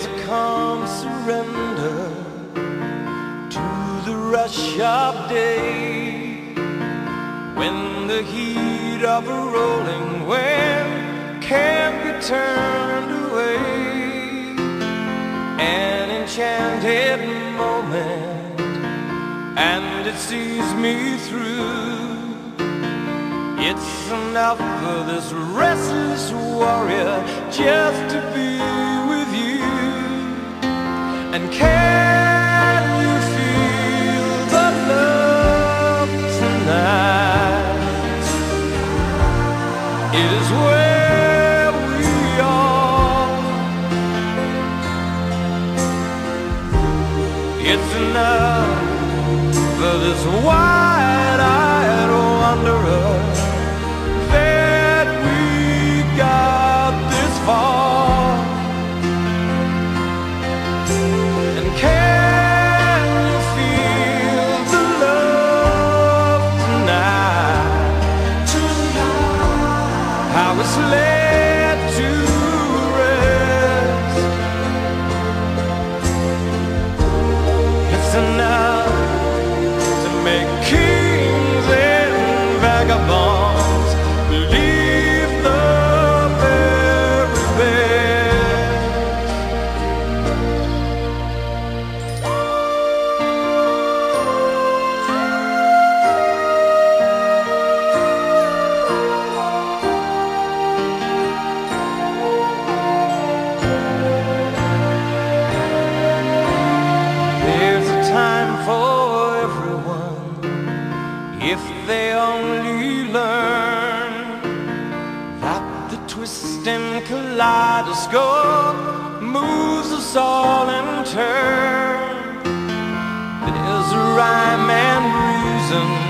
There's a calm surrender to the rush of day when the heat of a rolling wind can't be turned away. An enchanted moment, and it sees me through. It's enough for this restless warrior just to be and can you feel the love tonight? It is where we are. It's enough for this wide-eyed make If they only learn that the twisting kaleidoscope moves us all in turn, there's a rhyme and reason